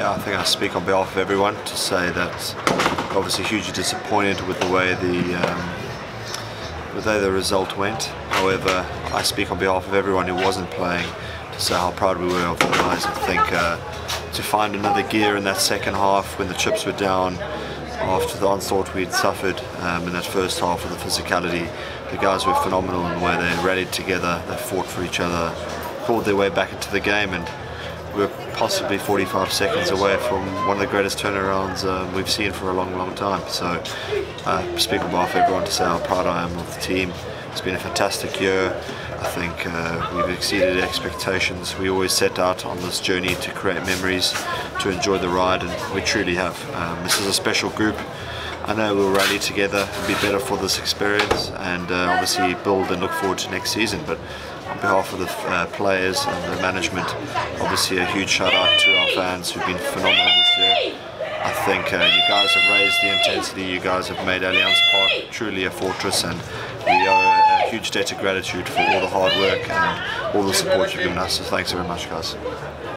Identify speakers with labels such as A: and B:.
A: I think I speak on behalf of everyone to say that obviously hugely disappointed with the way the um, with the the result went. However, I speak on behalf of everyone who wasn't playing to say how proud we were of the guys. I think uh, to find another gear in that second half when the chips were down after the onslaught we'd suffered um, in that first half of the physicality, the guys were phenomenal in the way they rallied together, they fought for each other, pulled their way back into the game and we're possibly 45 seconds away from one of the greatest turnarounds uh, we've seen for a long, long time. So, uh, speak on behalf of everyone to say how proud I am of the team. It's been a fantastic year. I think uh, we've exceeded expectations. We always set out on this journey to create memories, to enjoy the ride, and we truly have. Um, this is a special group. I know we'll rally together and be better for this experience and uh, obviously build and look forward to next season. But behalf of the uh, players and the management, obviously a huge shout out to our fans who've been phenomenal this year. I think uh, you guys have raised the intensity, you guys have made Allianz Park truly a fortress and we owe a huge debt of gratitude for all the hard work and all the support you've given us. So thanks very much guys.